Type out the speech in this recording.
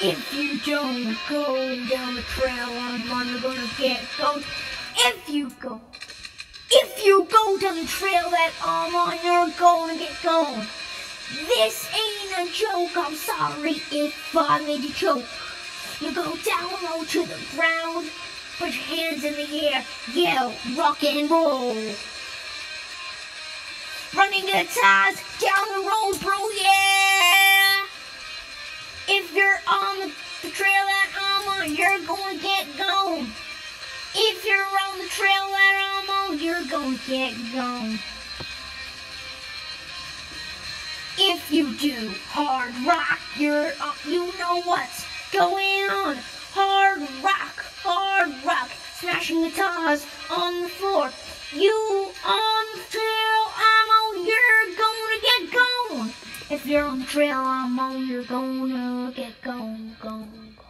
If you don't go down the trail I'm on, you're gonna get ghost. If you go, if you go down the trail that I'm on, you're gonna get going. This ain't a joke, I'm sorry if I made you choke. You go down low to the ground, put your hands in the air, yell rock and roll. Running guitars down the road, bro, yeah! On the, the trail that I'm on, you're gonna get gone. If you're on the trail that I'm on, you're gonna get gone. If you do hard rock, you're uh, you know what's going on. Hard rock, hard rock, smashing guitars on the floor. You on if you're on trail, I'm on, you're gonna get gone, gone, gone.